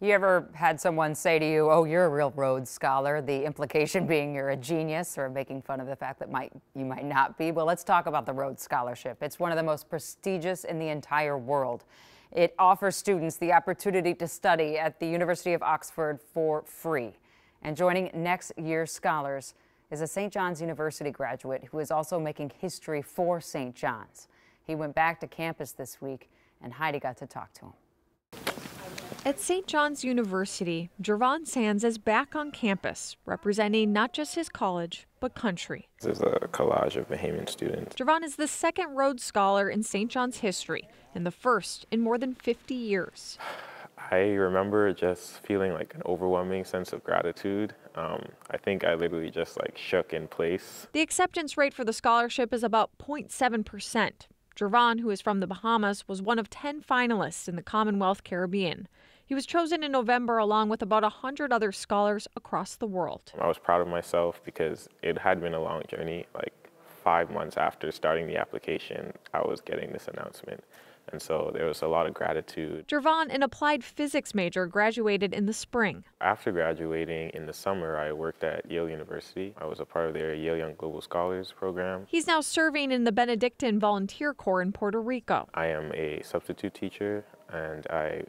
You ever had someone say to you, oh, you're a real Rhodes Scholar, the implication being you're a genius or making fun of the fact that might, you might not be? Well, let's talk about the Rhodes Scholarship. It's one of the most prestigious in the entire world. It offers students the opportunity to study at the University of Oxford for free. And joining next year's scholars is a St. John's University graduate who is also making history for St. John's. He went back to campus this week, and Heidi got to talk to him. At St. John's University, Jervon Sands is back on campus, representing not just his college, but country. This is a collage of Bahamian students. Jervon is the second Rhodes Scholar in St. John's history, and the first in more than 50 years. I remember just feeling like an overwhelming sense of gratitude. Um, I think I literally just like shook in place. The acceptance rate for the scholarship is about 0.7 percent. Jervon, who is from the Bahamas, was one of 10 finalists in the Commonwealth Caribbean. He was chosen in November along with about 100 other scholars across the world. I was proud of myself because it had been a long journey. Like five months after starting the application, I was getting this announcement. And so there was a lot of gratitude. Jervon, an applied physics major, graduated in the spring. After graduating in the summer, I worked at Yale University. I was a part of their Yale Young Global Scholars program. He's now serving in the Benedictine Volunteer Corps in Puerto Rico. I am a substitute teacher and I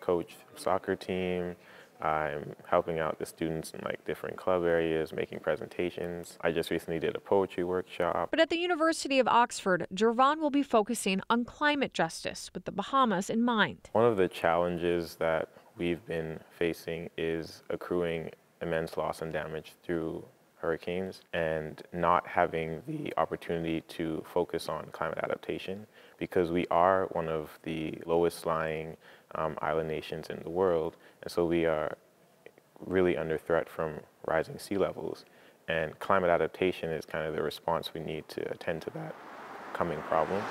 coach soccer team. I'm helping out the students in like different club areas, making presentations. I just recently did a poetry workshop. But at the University of Oxford, Jervon will be focusing on climate justice with the Bahamas in mind. One of the challenges that we've been facing is accruing immense loss and damage through hurricanes and not having the opportunity to focus on climate adaptation because we are one of the lowest lying um, island nations in the world. And so we are really under threat from rising sea levels. And climate adaptation is kind of the response we need to attend to that coming problem.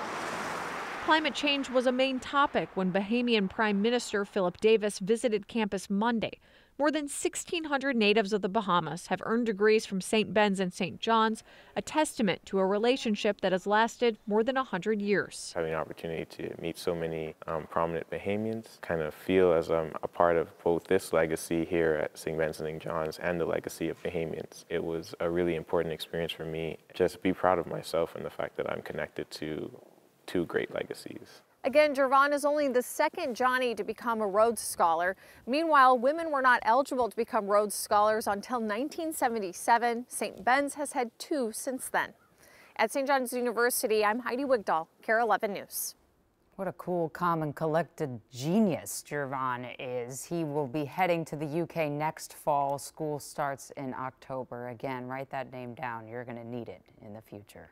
Climate change was a main topic when Bahamian Prime Minister Philip Davis visited campus Monday. More than 1,600 natives of the Bahamas have earned degrees from St. Ben's and St. John's, a testament to a relationship that has lasted more than 100 years. Having an opportunity to meet so many um, prominent Bahamians, kind of feel as I'm a part of both this legacy here at St. Ben's and St. John's and the legacy of Bahamians. It was a really important experience for me. Just be proud of myself and the fact that I'm connected to two great legacies. Again, Jervon is only the second Johnny to become a Rhodes Scholar. Meanwhile, women were not eligible to become Rhodes Scholars until 1977. St. Ben's has had two since then. At St. John's University, I'm Heidi Wigdahl, KARE 11 News. What a cool, calm, and collected genius Jervon is. He will be heading to the UK next fall. School starts in October. Again, write that name down. You're going to need it in the future.